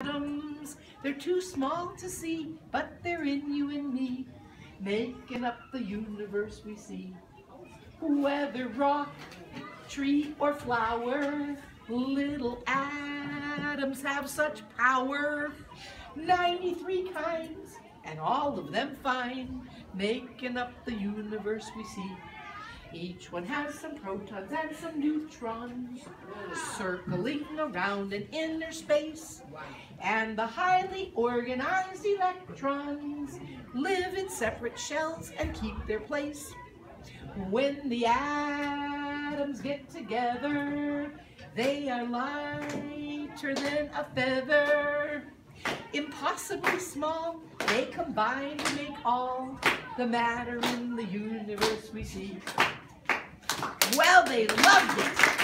atoms. They're too small to see, but they're in you and me, making up the universe we see. Whether rock, tree, or flower, little atoms have such power. 93 kinds, and all of them fine, making up the universe we see. Each one has some protons and some neutrons circling around an inner space. And the highly organized electrons live in separate shells and keep their place. When the atoms get together, they are lighter than a feather. Impossibly small, they combine to make all the matter in the universe we see. Well, they loved it,